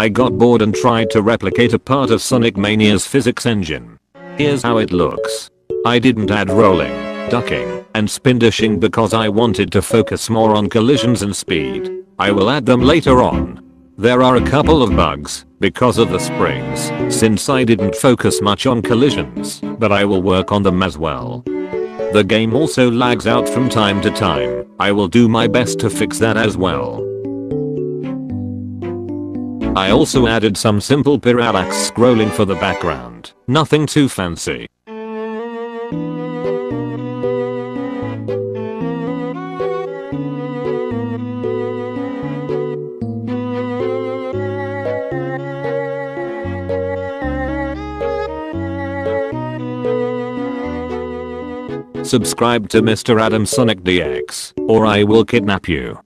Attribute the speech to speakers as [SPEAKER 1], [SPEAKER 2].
[SPEAKER 1] I got bored and tried to replicate a part of Sonic Mania's physics engine. Here's how it looks. I didn't add rolling, ducking, and spin dashing because I wanted to focus more on collisions and speed. I will add them later on. There are a couple of bugs because of the springs since I didn't focus much on collisions, but I will work on them as well. The game also lags out from time to time. I will do my best to fix that as well. I also added some simple parallax scrolling for the background. Nothing too fancy. Subscribe to Mr. Adam Sonic DX, or I will kidnap you.